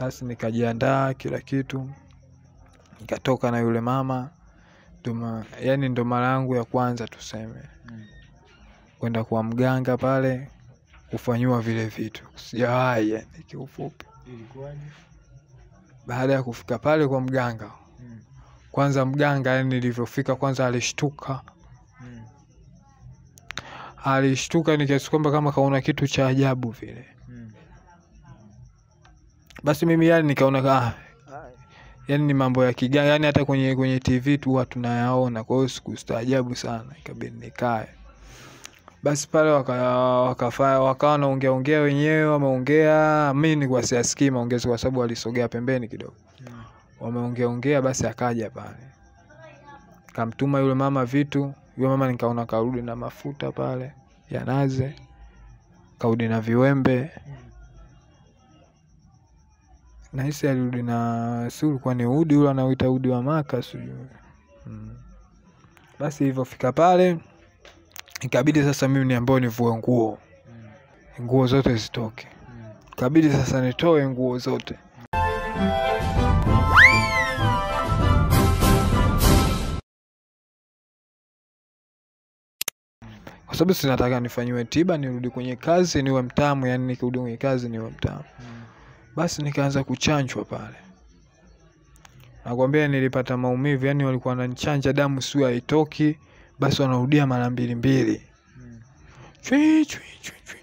basi nikajiandaa kila kitu nikatoka na yule mama Duma, yani ndo mara yangu ya kwanza tuseme Mm. kwenda kwa mganga pale kufanyiwa vile vitu sijawahi yani kiufupi baada ya kufika pale kwa mganga Mm. kwanza mganga yani nilivyofika kwanza alishtuka Mm. alishtuka ni kiasi kwamba kama kaona kitu cha ajabu vile. Basi mimi yani nikaona ah, yani ni mambo ya kiganga yani hata kwenye kwenye tv tu huwa tunayaona kwa hiyo sikustaajabu sana ikabidi nikae. Basi pale waka- wakawa wanaongea ongea wenyewe wameongea mi nikuwa siasikii maongezi kwa sababu walisogea pembeni kidogo. Mm. wameongea ongea basi akaja pale. Kamtuma yule mama vitu yule mama nikaona karudi na mafuta pale ya naze karudi na viwembe nahisi alirudi na si ulikuwa ni udi ule anaoita udi wa maka sijui mm. basi ilivyofika pale ikabidi sasa mimi niambiwa nivue nguo Mm. nguo zote zitoke Mm. ikabidi sasa nitoe nguo zote kwa sababu sinataka nifanyiwe tiba nirudi kwenye kazi niwe mtamu yani nikirudi kwenye kazi niwe mtamu Mm. Basi nikaanza kuchanjwa pale nakwambia nilipata maumivu yani walikuwa wananichanja damu sio haitoki basi wanarudia mara mbili mbili chwi, chwi.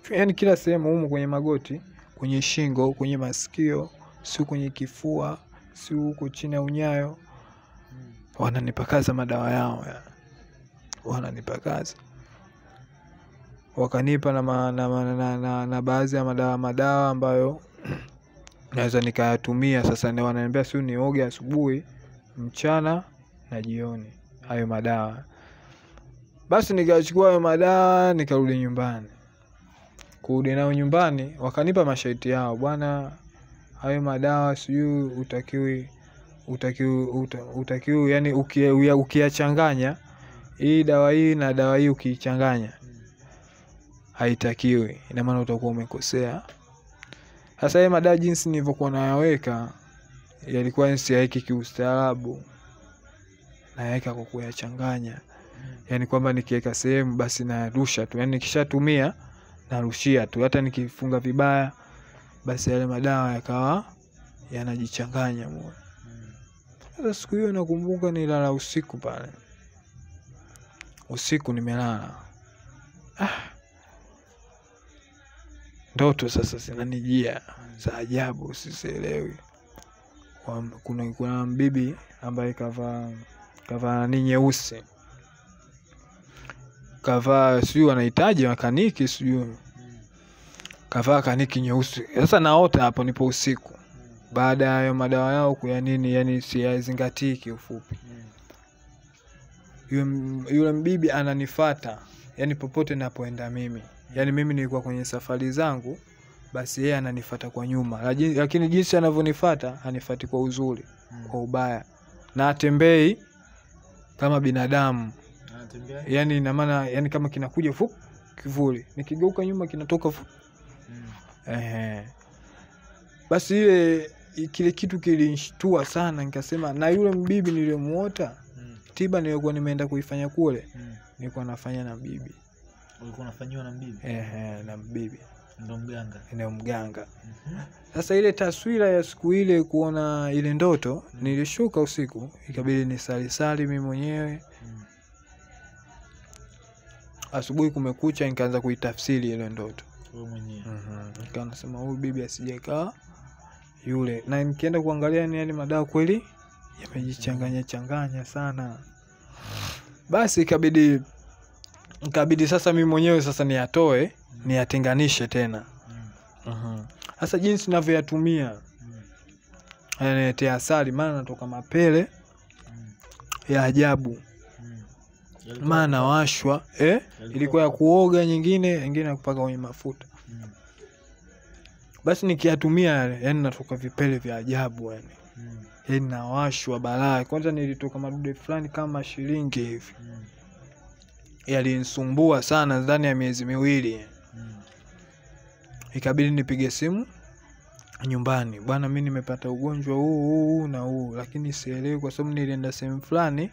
yani kila sehemu humu kwenye magoti kwenye shingo kwenye masikio siu kwenye kifua siu huko chini ya unyayo wananipakaza madawa yao ya. wananipakaza wakanipa na, ma, na, na, na, na, na baadhi ya madawa madawa ambayo naweza nikayatumia sasa ni wananiambia siu nioge asubuhi mchana na jioni. Hayo madawa. Basi nikachukua hayo madawa nikarudi nyumbani. Kurudi nayo nyumbani wakanipa masharti yao. Bwana hayo madawa sijui utakiwi utakiwi uta, yani ukiyachanganya hii dawa hii na dawa hii ukiichanganya haitakiwi. Ina maana utakuwa umekosea sasa hii madawa jinsi nilivyokuwa nayaweka yalikuwa siyaeki kiustaarabu. Nayaweka kwa kuyachanganya. Yani kwamba nikiweka sehemu basi narusha tu. Yani nikishatumia narushia tu. Hata nikifunga vibaya basi yale madawa yakawa yanajichanganya Mm. sasa siku hiyo nakumbuka nilala usiku pale. Usiku nimelala. Ah. Ndoto sasa zinanijia za ajabu sizielewi. Kuna, kuna mbibi ambaye kavaa kavaa nani nyeusi. Kavaa sijui wanahitaji makaniki sijui. Kavaa kaniki nyeusi. Sasa naota hapo nipo usiku. Baada ya hayo madawa yao kuya nini yani siyazingatii kiufupi. Yule mbibi ananifata yani popote napoenda mimi yani mimi nilikuwa kwenye safari zangu basi yeye ananifata kwa nyuma lakini jinsi anavyonifata anifati kwa uzuri Mm. kwa ubaya na atembei kama binadamu Anatembea? yani ina maana yani kama kinakuja fup kivuli nikigeuka nyuma kinatoka fup Mm. Ehe. Basi ile kile kitu kilinishtua sana, nikasema na yule mbibi niliyemuota Mm. tiba niliyokuwa nimeenda kuifanya kule, Mm. nilikuwa nafanya na bibi Ulikuwa unafanyiwa na mbibi? ehe, na mbibi Ndo mganga. eneo mganga. Sasa mm -hmm. ile taswira ya siku ile kuona ile ndoto, mm -hmm. nilishuka usiku, ikabidi ni nisalisali mimi mwenyewe. Mm. -hmm. Asubuhi kumekucha, nikaanza kuitafsiri ile ndoto. Wewe mwenyewe. Mhm. Nikawa nasema huyu bibi asijekaa yule, na nikienda kuangalia ni yani madawa kweli yamejichanganya changanya sana. Basi ikabidi ikabidi sasa mi mwenyewe sasa niyatoe niyatenganishe tena. Mm. Sasa jinsi navyoyatumia Mm. yanaletea asali, maana natoka mapele Mm. ya ajabu, Mm. Maana nawashwa eh? ilikuwa ya kuoga, nyingine nyingine ya kupaka kwenye mafuta. Mm. Basi nikiyatumia yale, yani natoka vipele vya ajabu yani. Mm. yani nawashwa balaa. Kwanza nilitoka madude fulani kama shilingi hivi, Mm. Yalinisumbua sana ndani ya miezi miwili. Mm. Ikabidi nipige simu nyumbani bwana mi nimepata ugonjwa huu huu na huu lakini sielewi kwa sababu nilienda sehemu fulani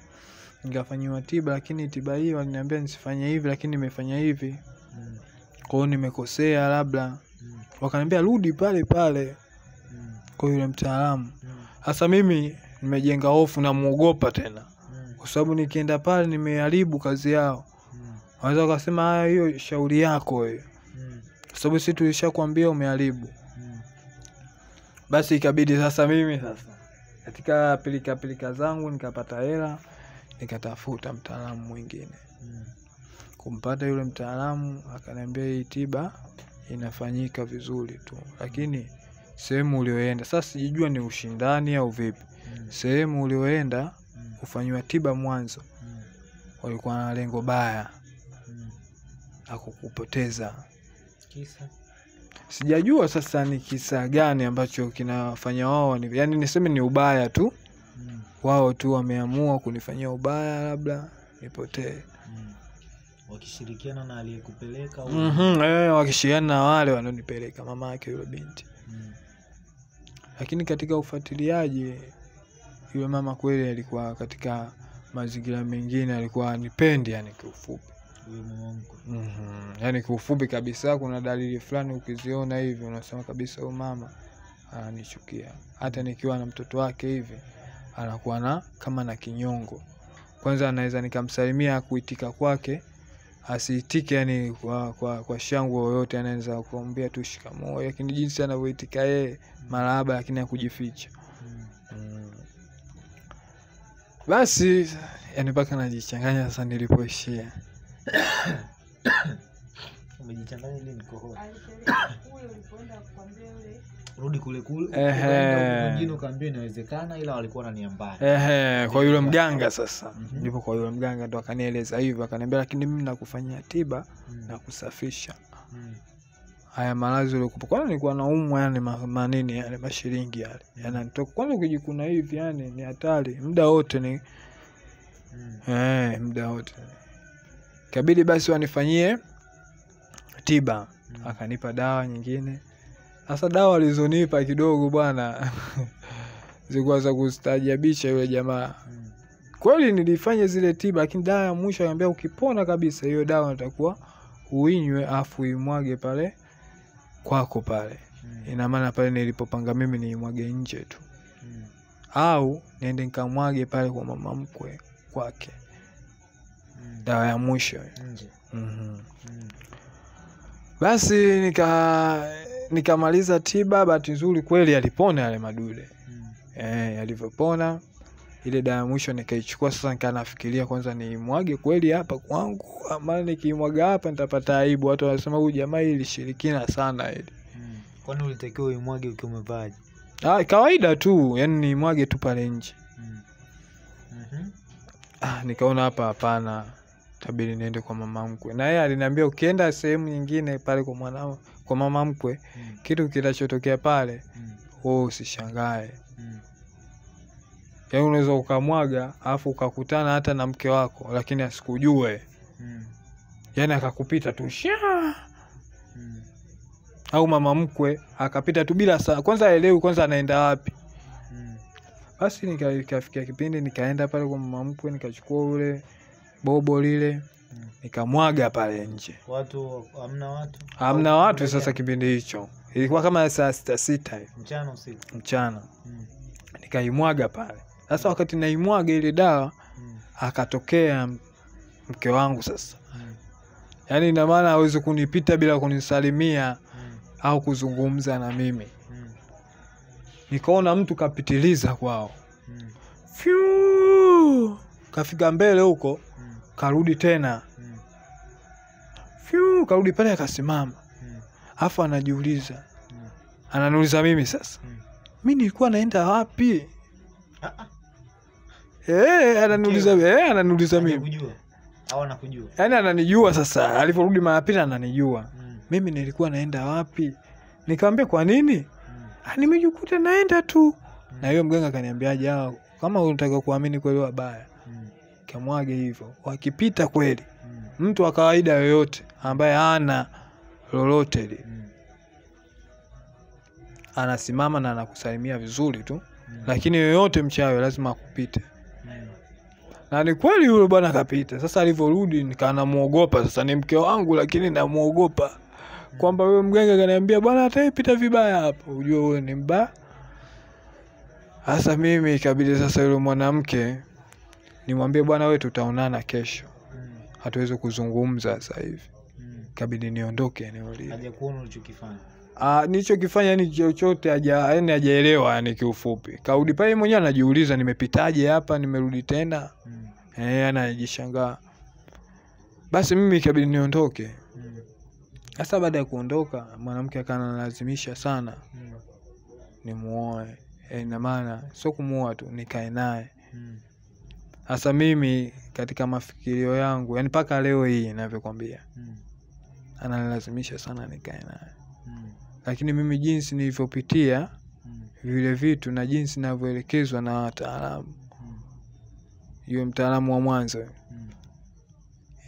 nikafanyiwa tiba lakini tiba hii waliniambia nisifanye hivi lakini nimefanya hivi Mm. kwa hiyo nimekosea labda Mm. wakaniambia rudi pale pale Mm. kwa yule mtaalamu Mm. hasa mimi nimejenga hofu namuogopa tena Mm. kwa sababu nikienda pale nimeharibu kazi yao Mm. ukasema hiyo shauri yako wewe Mm. kwa sababu si tulishakwambia umeharibu Mm. basi ikabidi sasa mimi sasa katika pilika pilika zangu nikapata hela nikatafuta mtaalamu mwingine Mm. kumpata yule mtaalamu akaniambia hii tiba inafanyika vizuri tu lakini sehemu ulioenda sasa sijijua ni ushindani au vipi Mm. sehemu ulioenda Mm. ufanyiwa tiba mwanzo Mm. walikuwa na lengo baya Mm. La kukupoteza Kisa? sijajua sasa ni kisa gani ambacho kinafanya wao ni, yani niseme ni ubaya tu Mm. wao tu wameamua kunifanyia ubaya labda nipotee Mm. Wakishirikiana na aliyekupeleka au- mm-hmm, eh, wakishirikiana na wale wanaonipeleka mama yake yule binti Mm. lakini katika ufuatiliaji yule mama kweli alikuwa katika mazingira mengine alikuwa nipendi yani kiufupi Mama mkwe. mm-hmm. yani kiufupi kabisa kuna dalili fulani ukiziona hivi unasema kabisa huyu mama ananichukia hata nikiwa na mtoto wake hivi anakuwa na kama na kinyongo kwanza anaweza nikamsalimia kuitika kwake asiitike yani kwa, kwa, kwa shangwe yoyote anaweza kuambia tu shikamoo lakini jinsi anavyoitika yeye marahaba lakini hakujificha Mm. mm. basi yani mpaka najichanganya sasa nilipoishia Umejichanganya ili nikohoe. Rudi kule kule. Ehe. Ukaenda ukaambia inawezekana ila walikuwa na nia mbaya. Ehe, kwa yule mganga sasa Mhm. ndipo kwa yule mganga ndo akanieleza hivyo akaniambia lakini mimi nakufanyia tiba Mm. na kusafisha Mm. haya maradhi uliokupa kwanza nilikuwa naumwa yani manini yale mashilingi yale Mm. yananitoka kwanza ukijikuna hivi yani ni hatari muda wote ni Mm. eh, muda wote kabidi basi wanifanyie tiba Mm. akanipa dawa nyingine sasa dawa alizonipa kidogo bwana zilikuwa za kustaajabisha yule jamaa Mm. kweli nilifanya zile tiba lakini dawa ya mwisho anambia ukipona kabisa hiyo dawa natakuwa uinywe afu imwage pale kwako pale Mm. ina maana pale nilipopanga mimi niimwage nje tu Mm. au niende nikamwage pale kwa mama mkwe kwake Mm. Dawa ya mwisho mm-hmm. Mm. basi nika nikamaliza tiba bahati nzuri kweli alipona yale madude Mm. eh, yalivyopona ile dawa ya mwisho nikaichukua sasa nikaa nafikiria kwanza niimwage kweli hapa kwangu ama nikiimwaga hapa nitapata aibu watu wanasema huyu jamaa ilishirikina sana ili Mm. Kwani ulitakiwa uimwage ukiwa umevaaje? ah, kawaida tu yani niimwage tu pale nje Mm. Mhm. ah, nikaona hapa hapana tabidi niende kwa mama mkwe na yeye aliniambia ukienda sehemu nyingine pale kwa kwa mama mkwe Mm. kitu kinachotokea pale Mm. wewe usishangae Mm. yaani unaweza ukamwaga alafu ukakutana hata na mke wako lakini asikujue Mm. yaani akakupita tu sha Mm. au mama mkwe akapita tu bila saa kwanza aelewi kwanza anaenda wapi Mm. basi nikafikia kipindi nikaenda pale kwa mama mkwe nikachukua ule bobo lile nikamwaga pale nje Watu hamna watu? hamna watu mbele. sasa kipindi hicho ilikuwa kama saa sita sita hivi Mchana usiku. mchana Mm. nikaimwaga pale sasa wakati naimwaga ile dawa Mm. akatokea mke wangu sasa Mm. yaani ina maana hawezi kunipita bila kunisalimia Mm. au kuzungumza na mimi Mm. nikaona mtu kapitiliza kwao Mm. Fyu! kafika mbele huko. Karudi tena Mm. Fyu! karudi pale akasimama Mm. Afu anajiuliza Mm. ananiuliza mimi sasa Mm. mi nilikuwa naenda wapi Ah, ah. Eh, ananiuliza eh, ananiuliza mimi Hajakujua. Yaani ananijua sasa alivyorudi mara pili ananijua Mm. mimi nilikuwa naenda wapi nikamwambia kwa nini Mm. "Ah, nimejikuta naenda tu Mm. na hiyo mganga akaniambiaje "Ah, kama unataka kuamini kweli wabaya. Kamwage hivyo wakipita kweli Mm. mtu wa kawaida yoyote ambaye hana lolote li Mm. anasimama na anakusalimia vizuri tu Mm. lakini yoyote mchawi lazima akupite Mm. na ni kweli yule bwana akapita sasa alivyorudi nikaa namuogopa sasa ni mke wangu lakini namuogopa kwamba huyo mganga kaniambia bwana ataipita vibaya hapo, ujue huyo ni mbaya sasa mimi ikabidi sasa yule mwanamke nimwambie bwana we tutaonana kesho Mm. hatuwezi kuzungumza sasa hivi Mm. kabidi niondoke eneo lile Ah, nilichokifanya ni chochote haja yani hajaelewa yani kiufupi kaudi pale mwenyewe anajiuliza nimepitaje hapa nimerudi tena Mm. eh anajishangaa basi mimi ikabidi niondoke Mm. baada ya kuondoka mwanamke akanalazimisha sana Mm. nimuoe Eh, na maana sio kumuoa tu nikae naye Mm. Sasa mimi katika mafikirio yangu yani mpaka leo hii inavyokwambia Mm. ananilazimisha sana nikae naye Mm. lakini mimi jinsi nilivyopitia Mm. vile vitu na jinsi navyoelekezwa na wataalamu Mm. yule mtaalamu wa mwanzo Mm.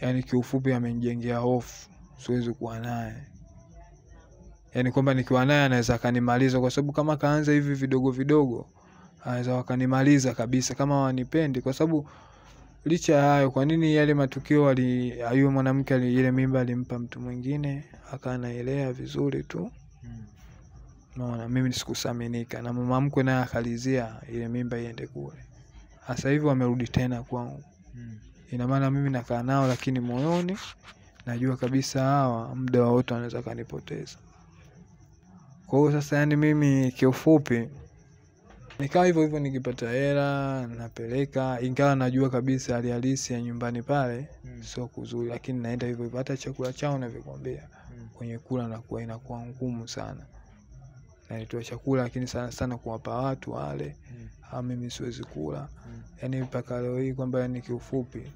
yani kiufupi amenijengea hofu siwezi kuwa naye yani kwamba nikiwa naye anaweza akanimaliza kwa sababu kama kaanza hivi vidogo vidogo anaweza wakanimaliza kabisa kama wanipendi kwa sababu licha ya hayo kwa nini yale matukio ali mwanamke ile mimba alimpa mtu mwingine akanaelea vizuri tu. Naona mimi sikusaminika na mama mkwe naye akalizia ile mimba iende kule. Sasa hivi wamerudi tena kwangu. Mm. ina maana mimi nakaa nao lakini moyoni najua kabisa hawa muda wawote wanaweza kanipoteza. Kwa hiyo sasa yani mimi kiufupi nikawa hivyo hivyo nikipata hela napeleka ingawa najua kabisa hali halisi ya nyumbani pale Mm. sio kuzuri lakini naenda hivyo hivyo hata chakula chao navyokwambia Mm. kwenye kula nakuwa inakuwa ngumu sana naitoa chakula lakini sana sana kuwapa watu wale Mm. au mimi siwezi kula Mm. yaani mpaka leo hii kwamba ni kiufupi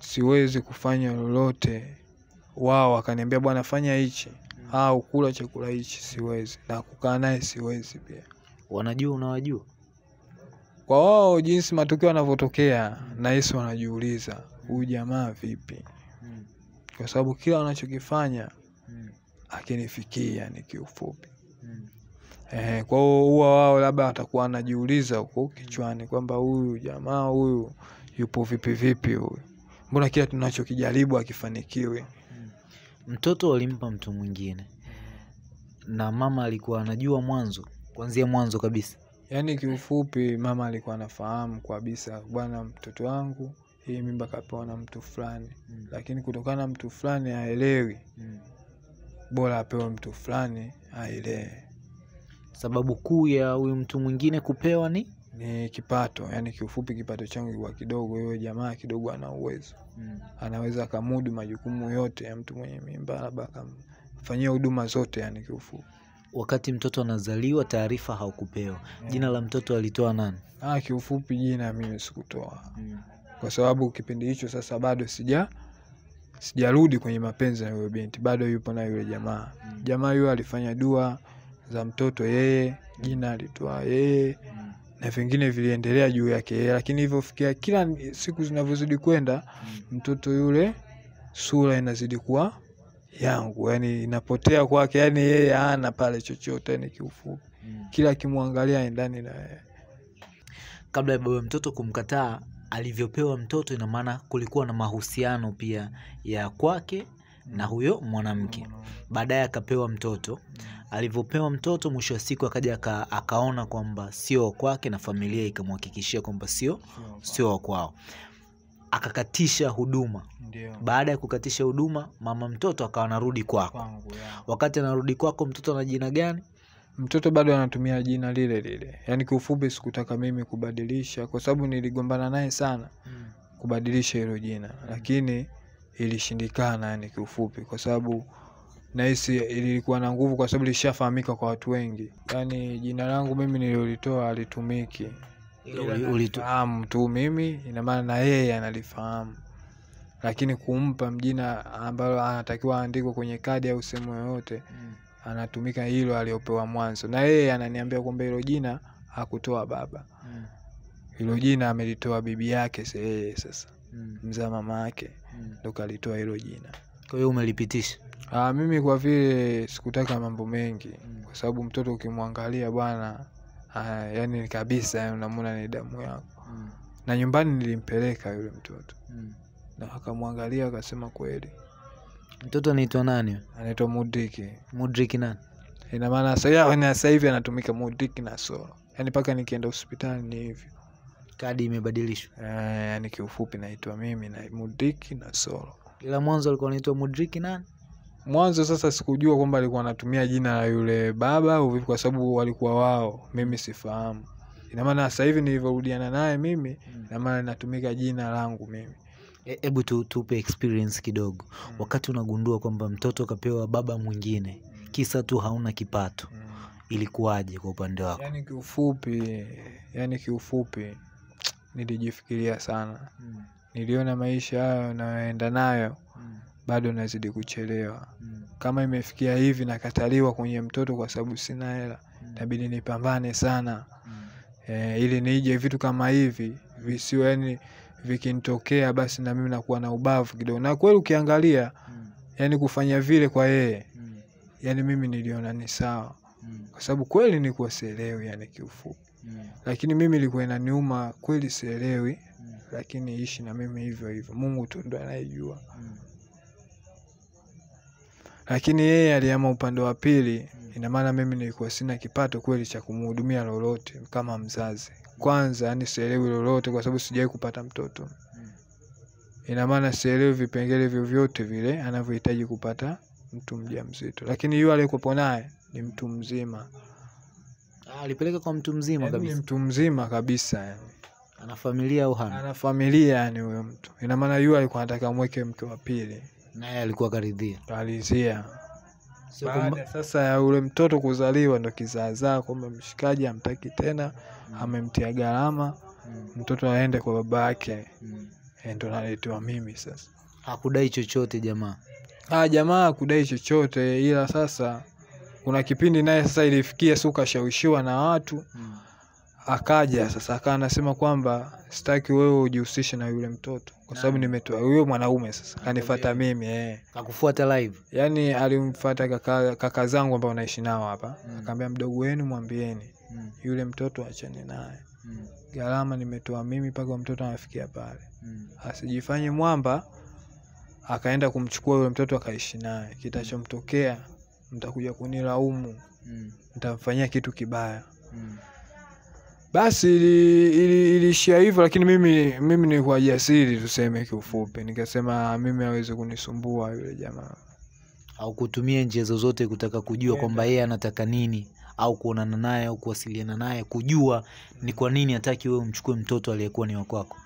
siwezi kufanya lolote wao wakaniambia bwana fanya hichi Mm. Au kula chakula hichi siwezi na kukaa naye siwezi pia wanajua unawajua kwa wao jinsi matukio yanavyotokea nahisi wanajiuliza huyu jamaa vipi Mm. kwa sababu kila wanachokifanya Mm. akinifikia ni kiufupi Mm. Eh, kwa hiyo huwa wao labda watakuwa anajiuliza huko kichwani kwamba huyu jamaa huyu yupo vipi vipi huyu mbona kila tunachokijaribu akifanikiwi Mm. Mtoto alimpa mtu mwingine na mama alikuwa anajua mwanzo kuanzia mwanzo kabisa yaani kiufupi mama alikuwa anafahamu kabisa bwana mtoto wangu hii mimba kapewa na mtu fulani Mm. lakini kutokana na mtu fulani aelewi Mm. bora apewe mtu fulani aelewe sababu kuu ya huyu mtu mwingine kupewa ni ni kipato yani kiufupi kipato changu kilikuwa kidogo huyo jamaa kidogo ana uwezo mm. anaweza akamudu majukumu yote ya mtu mwenye mimba labda akamfanyia huduma zote yani kiufupi wakati mtoto anazaliwa taarifa haukupewa jina la mtoto alitoa nani ah kiufupi jina mimi sikutoa mm. kwa sababu kipindi hicho sasa bado sija sijarudi kwenye mapenzi na yule binti bado yupo na yule jamaa Mm. jamaa yule alifanya dua za mtoto yeye jina alitoa yeye Mm. Na vingine viliendelea juu yake lakini lakini hivyofikia kila siku zinavyozidi kwenda Mm. mtoto yule sura inazidi kuwa yangu yani inapotea kwake yani yeye hana pale chochote ni kiufupi Mm. kila akimwangalia ndani na yeye kabla ya baba mtoto kumkataa alivyopewa mtoto ina maana kulikuwa na mahusiano pia ya kwake na huyo mwanamke. Baadaye akapewa mtoto. Alivyopewa mtoto mwisho wa siku akaja aka, akaona kwamba sio wa kwake na familia ikamhakikishia kwamba sio sio wa kwao. Akakatisha huduma. Ndiyo. baada ya kukatisha huduma mama mtoto akawa anarudi kwako. Wakati anarudi kwako mtoto ana jina gani? Mtoto bado anatumia jina lile lile. Yaani kiufupi sikutaka mimi kubadilisha kwa sababu niligombana naye sana kubadilisha hilo jina. Lakini ilishindikana yani kiufupi kwa sababu nahisi ilikuwa na nguvu kwa sababu lishafahamika kwa watu wengi. Yaani jina langu mimi nililolitoa alitumiki Ila uli- fahamu tu mimi ina maana na yeye analifahamu. Lakini kumpa mjina ambalo anatakiwa aandikwe kwenye kadi au sehemu yoyote anatumika hilo aliopewa mwanzo. Na yeye ananiambia kwamba hilo jina hakutoa baba. Hilo jina amelitoa bibi yake yeye sasa. Mzaa mama yake ndo kalitoa hilo jina. Kwa hiyo umelipitisha? Ah, mimi kwa vile sikutaka mambo mengi Mm. kwa sababu mtoto ukimwangalia bwana ah, yani kabisa unamwona ni damu yako. Mm. na nyumbani nilimpeleka yule mtoto. Mm. na akamwangalia akasema kweli. Mtoto anaitwa nani? Anaitwa Mudriki Mudriki nani? Ina maana sasa sasa hivi anatumika Mudriki na Solo. Yani mpaka nikienda hospitali ni hivyo kadi imebadilishwa. Eh, yani kiufupi naitwa mimi na Mudriki na Solo. Ila mwanzo alikuwa anaitwa mudrik nani? Mwanzo sasa sikujua kwamba alikuwa anatumia jina la yule baba au vipi kwa sababu walikuwa wao mimi sifahamu. Ina maana sasa hivi nilivyorudiana naye mimi ina maana linatumika jina langu mimi. Hebu tu, tupe experience kidogo. Wakati unagundua kwamba mtoto kapewa baba mwingine kisa tu hauna kipato Mm. ilikuwaje kwa upande wako? Yani kiufupi yani kiufupi nilijifikiria sana. Mm, niliona maisha hayo nayoenda nayo mm, bado nazidi kuchelewa. Mm, kama imefikia hivi nakataliwa kwenye mtoto kwa sababu sina hela mm, inabidi nipambane sana. Mm, e, ili nije vitu kama hivi visiwe yani vikinitokea basi na mimi nakuwa na ubavu kidogo. Na kweli ukiangalia mm, yani kufanya vile kwa yeye mm, yani mimi niliona ni sawa. Mm, kwa sababu kweli nikuwa sielewi yani kiufupi lakini mimi ilikuwa inaniuma kweli sielewi mm, lakini ishi na mimi hivyo hivyo. Mungu tu ndo anayejua. Mm, lakini yeye aliama upande wa pili Mm. ina maana mimi nilikuwa sina kipato kweli cha kumhudumia lolote kama mzazi. Kwanza yani sielewi lolote kwa sababu sijawahi kupata mtoto. Ina maana sielewi vipengele vyovyote vile anavyohitaji kupata mtu mja mzito lakini yu aliyekuwepo naye ni mtu mzima alipeleka kwa mtu mzima yani kabisa. mtu mzima kabisa yani ana familia au hana? Ana familia yani huyo mtu. Ina maana yule alikuwa anataka mweke mke wa pili. Naye alikuwa karidhia. Karidhia. kwamba baada sasa ya ule mtoto kuzaliwa ndo kizaazaa kwamba mshikaji amtaki tena amemtia gharama Mm, mtoto aende kwa baba yake. Mm. Ndo naletewa mimi sasa. Hakudai chochote jamaa? Ah jamaa kudai chochote ila sasa kuna kipindi naye sasa ilifikia si ukashawishiwa na watu mm. akaja sasa akaa anasema kwamba sitaki wewe ujihusishe na yule mtoto kwa sababu nimetoa huyo mwanaume sasa kanifata mimi eh. kakufuata live yaani alimfata kaka, kaka zangu ambao naishi nao hapa Mm. akaambia mdogo wenu mwambieni mm. yule mtoto achane naye Mm. gharama nimetoa mimi mpaka mtoto anafikia pale Mm. asijifanye mwamba akaenda kumchukua yule mtoto akaishi naye kitachomtokea mtakuja kunilaumu Mm. kitu kibaya Mm. basi ili- ili- iliishia hivyo lakini mimi mimi nilikuwa jasiri tuseme kiufupi nikasema mimi hawezi kunisumbua yule jamaa au kutumia njia zozote kutaka kujua yeah. kwamba yeye anataka nini au kuonana naye au kuwasiliana naye kujua ni kwa nini hataki wewe umchukue mtoto aliyekuwa ni wakwako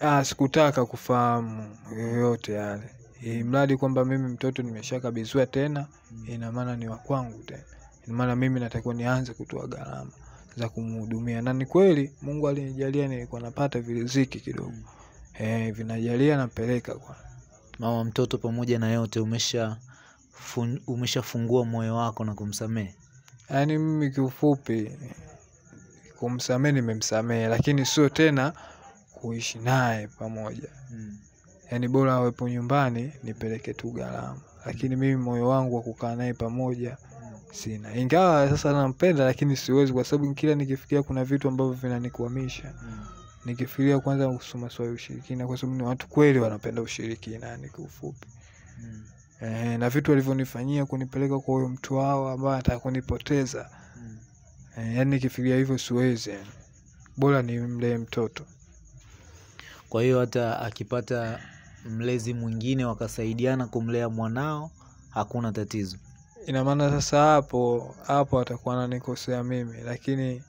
ah, sikutaka kufahamu yoyote yale ili mradi kwamba mimi mtoto nimeshakabidhiwa tena ina maana ni wa kwangu tena. Ina maana mimi natakiwa nianze kutoa gharama za kumhudumia na ni kweli mungu alinijalia nilikuwa napata viriziki kidogo. Eh, vinajalia napeleka kwa mama mtoto pamoja na yote umesha fun, umeshafungua moyo wako na kumsamehe? Yaani mimi kiufupi kumsamehe nimemsamehe lakini sio tena kuishi naye pamoja. Mm. Yaani bora awepo nyumbani nipeleke tu gharama lakini mimi moyo wangu wa kukaa naye pamoja sina ingawa sasa nampenda lakini siwezi kwa sababu kila nikifikiria kuna vitu ambavyo vinanikwamisha nikifikiria kwanza kuhusu maswala ya ushirikina kwa sababu ni watu kweli wanapenda ushirikina yani kiufupi Mm. e, na vitu walivyonifanyia kunipeleka kwa huyo mtu wao ambaye anataka kunipoteza Mm. e, yani nikifikiria hivyo siwezi yani. bora ni mlee mtoto kwa hiyo hata akipata mlezi mwingine wakasaidiana kumlea mwanao hakuna tatizo ina maana sasa hapo hapo atakuwa ananikosea mimi lakini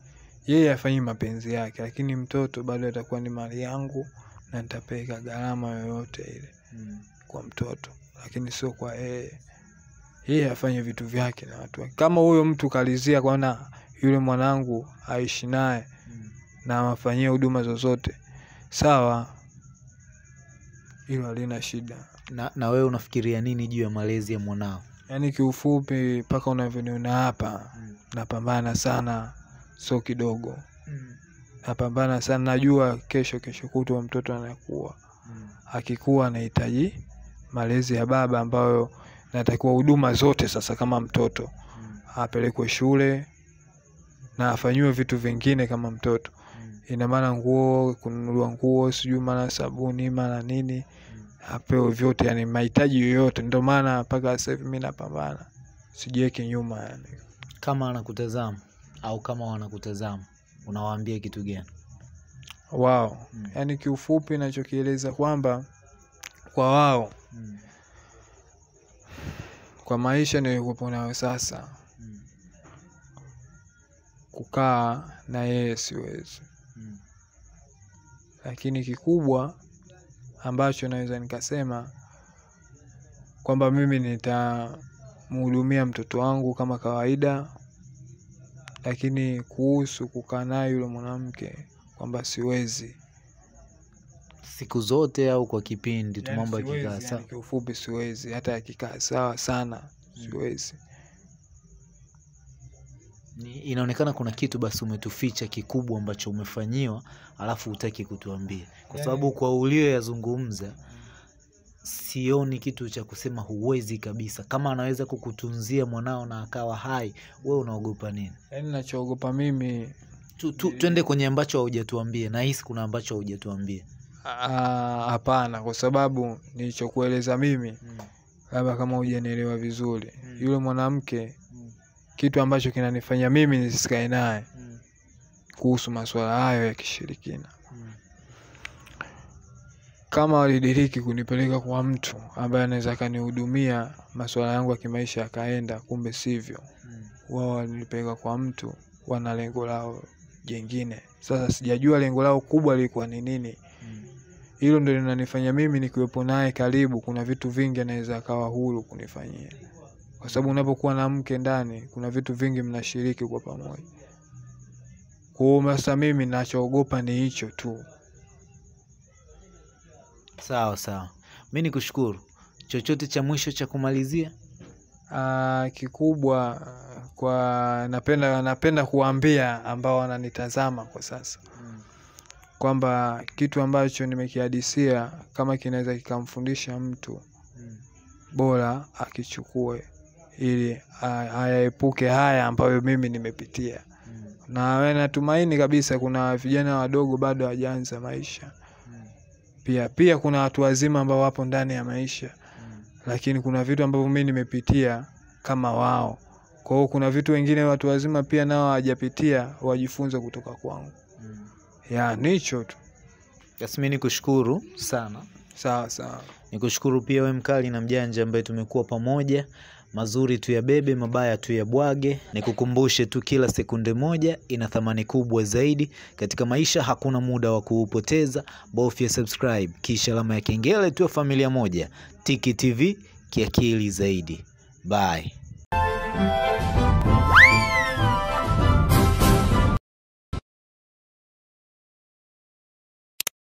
yeye afanyi mapenzi yake lakini mtoto bado atakuwa ni mali yangu na nitapeleka gharama yoyote ile mm. kwa mtoto lakini sio kwa yeye yeye afanye vitu vyake na watu wake kama huyo mtu kalizia kwana yule mwanangu aishi naye Mm. na amafanyie huduma zozote sawa hilo halina shida na, na wewe unafikiria nini juu ya malezi ya mwanao yaani kiufupi mpaka unavyoniona hapa mm. napambana sana so kidogo Mm. napambana sana najua kesho kesho kutwa mtoto anakuwa Mm. akikuwa anahitaji malezi ya baba ambayo natakiwa huduma zote sasa kama mtoto mm. apelekwe shule na afanyiwe vitu vingine kama mtoto ina maana nguo kununuliwa nguo sijui mara sabuni mara nini apewe vyote yani mahitaji yoyote ndio maana mpaka sasa hivi mi napambana sijiweke nyuma yani kama anakutazama au kama wanakutazama unawaambia kitu gani wao Mm. yaani kiufupi nachokieleza kwamba kwa wao mm. kwa maisha nilikuwepo nayo sasa Mm. kukaa na yeye siwezi. Lakini kikubwa ambacho naweza nikasema kwamba mimi nitamhudumia mtoto wangu kama kawaida lakini kuhusu kukaa naye yule mwanamke kwamba siwezi. Siku zote au kwa kipindi tu mambo siwezi, yakikaa sawa? kiufupi siwezi. Hata yakikaa sawa sana siwezi. Ni- inaonekana kuna kitu basi umetuficha kikubwa ambacho umefanyiwa alafu hutaki kutuambia. Kwa sababu kwa ulioyazungumza sioni kitu cha kusema huwezi kabisa. Kama anaweza kukutunzia mwanao na akawa hai we unaogopa nini? Yaani nachoogopa mimi tu, tu, tuende kwenye ambacho haujatuambia. Nahisi kuna ambacho haujatuambia. Ah, hapana kwa sababu nilichokueleza mimi labda kama hujanielewa vizuri Mm. yule mwanamke kitu ambacho kinanifanya mimi nisikae naye mm. kuhusu masuala hayo ya kishirikina mm. kama walidiriki kunipeleka kwa mtu ambaye anaweza akanihudumia masuala yangu ya kimaisha yakaenda kumbe sivyo mm. wao walinipeleka kwa mtu wana lengo lao jengine sasa sijajua lengo lao kubwa lilikuwa ni nini hilo ndo linanifanya mimi nikiwepo naye karibu kuna vitu vingi anaweza akawa huru kunifanyia kwa sababu unapokuwa na mke ndani kuna vitu vingi mnashiriki kwa pamoja. Kwa sasa mimi nachoogopa ni hicho tu. Sawa sawa. Mi nikushukuru. Chochote cha mwisho cha kumalizia? Aa, kikubwa ah, kwa napenda napenda kuwaambia ambao wananitazama kwa sasa. Kwamba kitu ambacho nimekihadisia kama kinaweza kikamfundisha mtu bora akichukue ili a- ayaepuke haya ambayo mimi nimepitia. Na we natumaini kabisa kuna vijana wadogo bado hawajaanza maisha. Pia pia kuna watu wazima ambao wapo ndani ya maisha. Lakini kuna vitu ambavyo mimi nimepitia kama wao. Kwa hiyo kuna vitu wengine watu wazima pia nao hawajapitia wajifunze kutoka kwangu. Ya nicho tu. Yasmi, mi nikushukuru sana. Sawa sawa. Nikushukuru pia we mkali na mjanja ambaye tumekuwa pamoja mazuri tu yabebe mabaya tu yabwage nikukumbushe tu kila sekunde moja ina thamani kubwa zaidi. Katika maisha hakuna muda wa kuupoteza. Bofya subscribe kisha alama ya kengele tuwe familia moja. Tiki tv kiakili zaidi. Bye